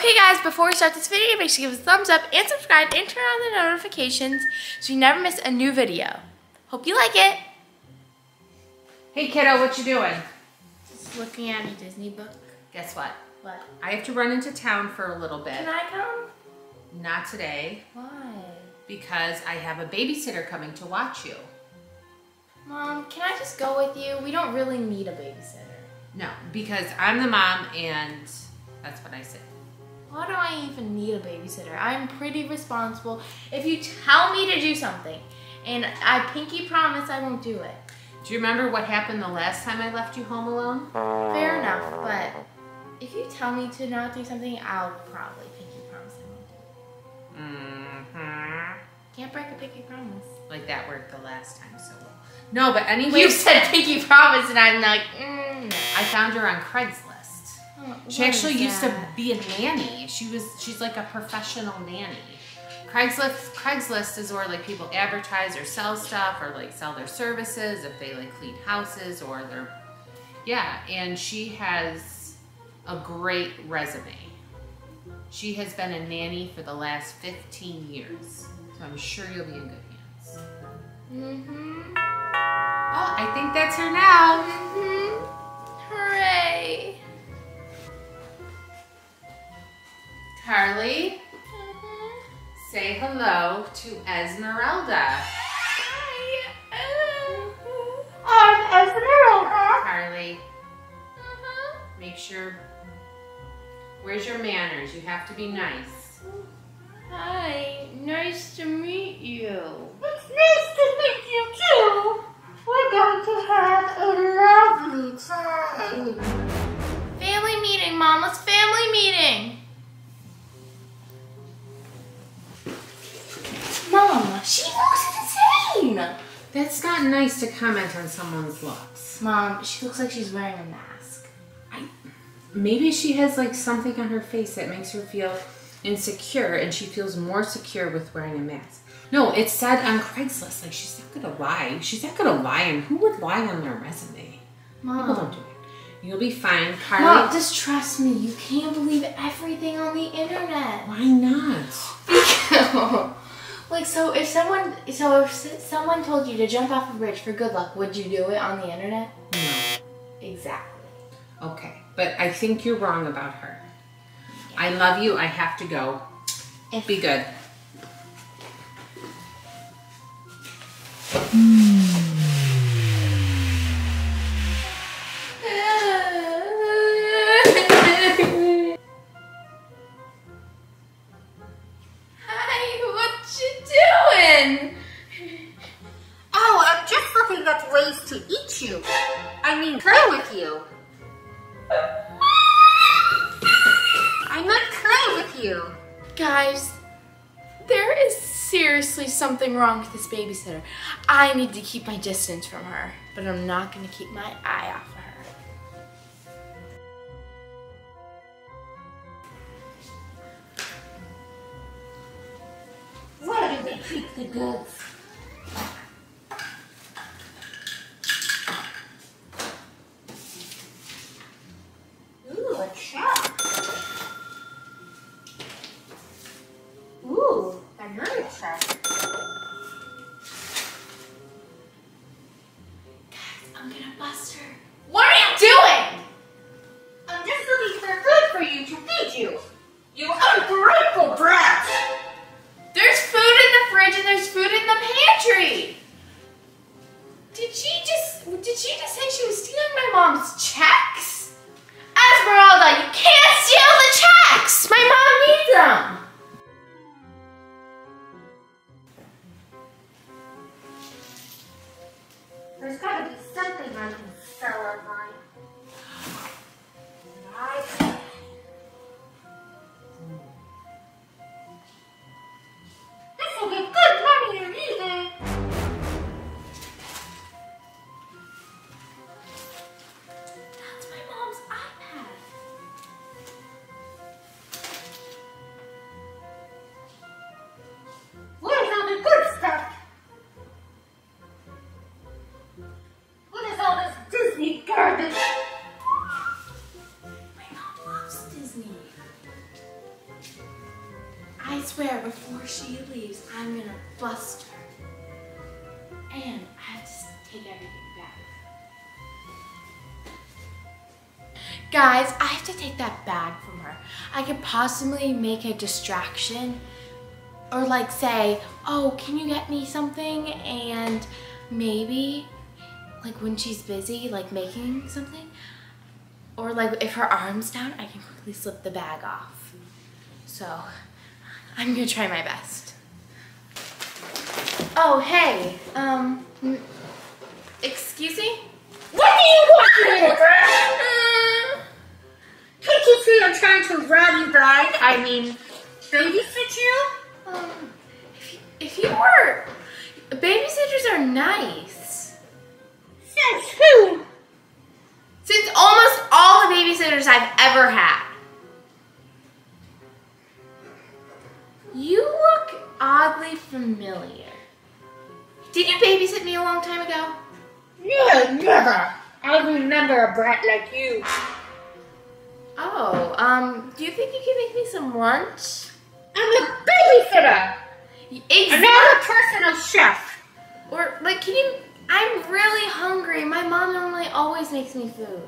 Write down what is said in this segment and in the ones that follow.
Okay guys, before we start this video, make sure you give us a thumbs up and subscribe and turn on the notifications so you never miss a new video. Hope you like it. Hey kiddo, what you doing? Just looking at a Disney book. Guess what? What? I have to run into town for a little bit. Can I come? Not today, Why? because I have a babysitter coming to watch you. Mom, can I just go with you? We don't really need a babysitter. No, because I'm the mom and that's what I said. Why do I even need a babysitter? I'm pretty responsible. If you tell me to do something and I pinky promise I won't do it. Do you remember what happened the last time I left you home alone? Fair enough, but if you tell me to not do something, I'll probably pinky promise I won't do it. Mm-hmm. Can't break a pinky promise. Like that worked the last time so well. No, but anyway, You said pinky promise and I'm like, mm. I found her on Craigslist. She what actually used to be a nanny. She was she's like a professional nanny. Craigslist Craigslist is where like people advertise or sell stuff or like sell their services if they like clean houses or they're yeah, and she has a great resume. She has been a nanny for the last 15 years. So I'm sure you'll be in good hands. Mm-hmm. Oh, I think that's her now. Mm-hmm. Hooray. Carly, say hello to Esmeralda. Hi. Uh, I'm Esmeralda. Carly, uh-huh. make sure. Where's your manners? You have to be nice. Hi. Nice to meet you. It's nice to meet you too. We're going to have a lovely time. Family meeting, Mom. Let's family That's not nice to comment on someone's looks. Mom, she looks like she's wearing a mask. I, Maybe she has like something on her face that makes her feel insecure and she feels more secure with wearing a mask. No, it said on Craigslist, like she's not gonna lie. She's not gonna lie, and who would lie on their resume? People don't do it. You'll be fine, Carly. Mom, just trust me. You can't believe everything on the internet. Why not? like, so if someone, so if someone told you to jump off a bridge for good luck, would you do it on the internet? No. Exactly. Okay, but I think you're wrong about her. I love you. I have to go. If- Be good. Hi, I mean, play with you. I might play with you. Guys, there is seriously something wrong with this babysitter. I need to keep my distance from her, but I'm not going to keep my eye off of her. Where do they keep the goods? with you. You ungrateful brat! There's food in the fridge and there's food in the pantry! Did she just, did she just say she was stealing my mom's checks? Esmeralda, you can't steal the checks! My mom needs them! There's gotta be something I can sell online. Guys, I have to take that bag from her. I could possibly make a distraction or like say, oh, can you get me something? And maybe like when she's busy, like making something, or like if her arm's down, I can quickly slip the bag off. So I'm gonna try my best. Oh, hey, um, excuse me? What do you want, little girl? Can't you see I'm trying to rob you blind? I mean, babysit you? Um, if you, if you were, babysitters are nice. Says who? Since almost all the babysitters I've ever had. You look oddly familiar. Did you babysit me a long time ago? No, never. I remember a brat like you. Oh, um, do you think you can make me some lunch? I'm a babysitter. I'm not a personal chef. Or like, can you? I'm really hungry. My mom normally always makes me food.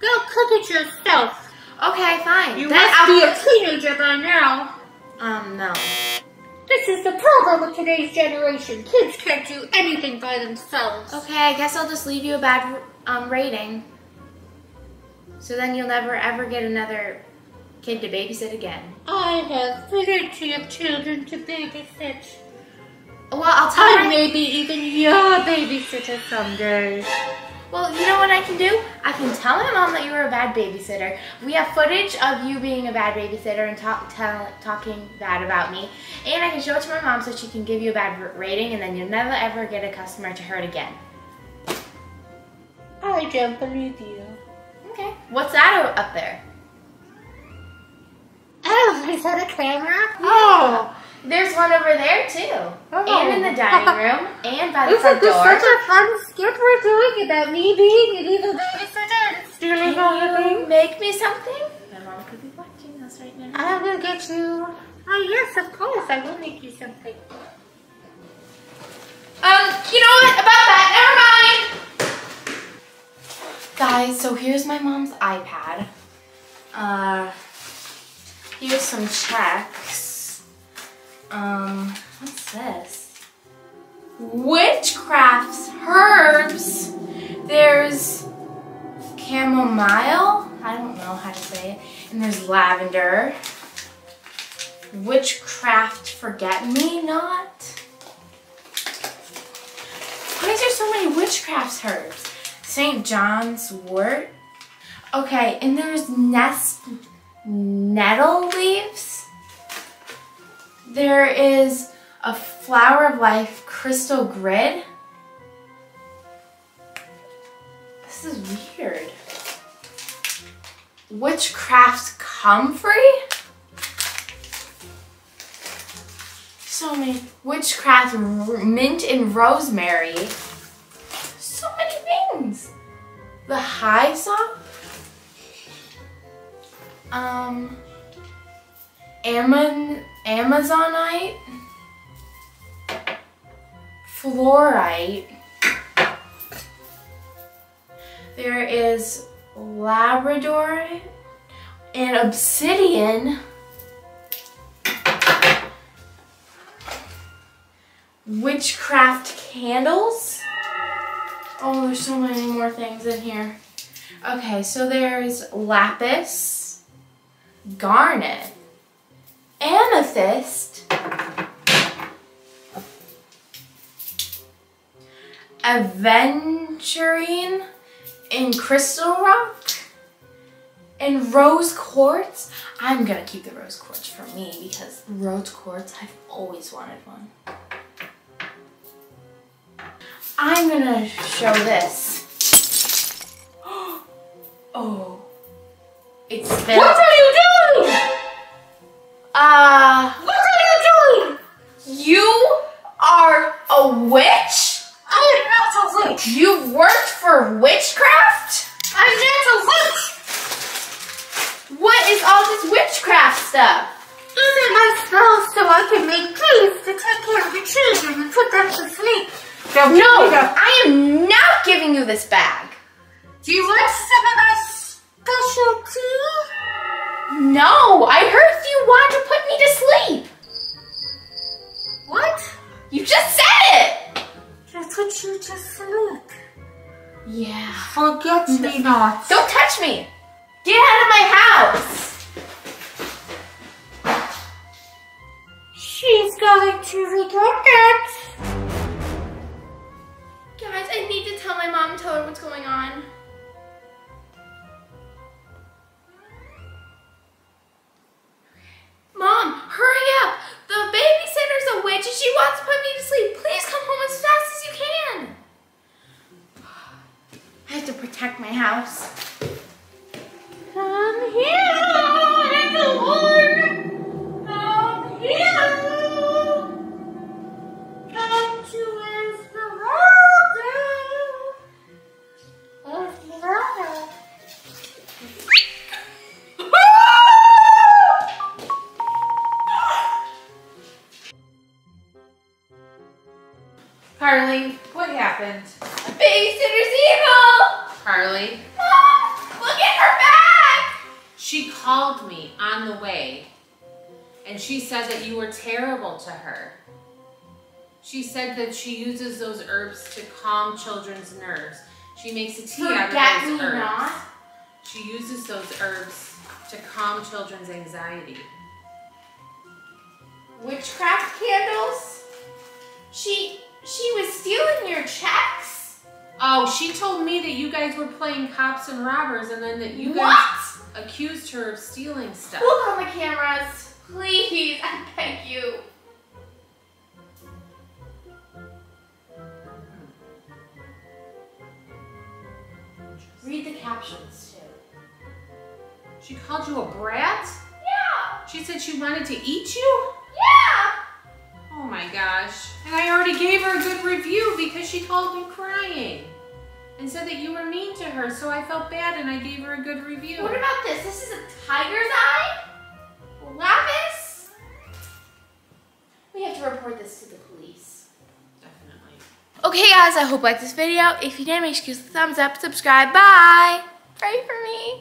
Go cook it yourself. Okay, fine. You Then must I'll- be a teenager by now. Um, no. This is the problem with today's generation. Kids can't do anything by themselves. Okay, I guess I'll just leave you a bad um rating. So then you'll never ever get another kid to babysit again. I have plenty of children to babysit. Well, I'll tell you. I my may be even your babysitter someday. Well, you know what I can do? I can tell my mom that you were a bad babysitter. We have footage of you being a bad babysitter and talk, tell, talking bad about me. And I can show it to my mom so she can give you a bad rating and then you'll never ever get a customer to hurt again. I don't believe you. Okay. What's that up there? Oh, is that a camera? Oh, there's one over there too. Oh. And in the dining room and by the Isn't front this door. such a fun skit we're doing about me being an evil babysitter and stealing all the Can you things? make me something? My mom could be watching us right now. I will get you. Oh yes, of course, I will make you something. Um, you know what? Guys, so here's my mom's iPad. Uh, here's some checks. Um, what's this? Witchcraft's herbs. There's chamomile. I don't know how to say it. And there's lavender. Witchcraft forget me not. Why is there so many witchcraft's herbs? St. John's wort. Okay, and there's nest nettle leaves. There is a flower of life crystal grid. This is weird. Witchcraft comfrey. So many witchcraft mint and rosemary. The high sop. Um. Amon Amazonite. Fluorite. There is Labradorite and obsidian. witchcraft candles. Oh, there's so many more things in here. Okay, so there's lapis, garnet, amethyst, aventurine and crystal rock, and rose quartz. I'm gonna keep the rose quartz for me because rose quartz, I've always wanted one. I'm gonna show this. Oh, it's What are you doing? Uh, What are you doing? you are a witch? I am not a witch. You worked for witchcraft? I'm not a witch. What is all this witchcraft stuff? So I'm at my your children and put them to sleep. Now No, I am not giving you this bag. Do you want some of my special tea? No, I heard you wanted to put me to sleep. What? You just said it. That's what you just said. Yeah. Forget me not. Don't touch me. Get out of my house. She's going to regret that. And she said that you were terrible to her. She said that she uses those herbs to calm children's nerves. She makes a tea out Forget of me those herbs. not. She uses those herbs to calm children's anxiety. Witchcraft candles? She she was stealing your checks? Oh, she told me that you guys were playing cops and robbers and then that you guys What? accused her of stealing stuff. Look on the cameras. Please, I beg you. Read the captions too. She called you a brat? Yeah, She said she wanted to eat you? yeah. Oh my gosh. And I already gave her a good review because she called me crying and said that you were mean to her, so I felt bad and I gave her a good review. What about this? This is a tiger's eye? To report this to the police. Definitely. Okay guys, I hope you liked this video. If you did, make sure you give us a thumbs up, subscribe, bye! Pray for me.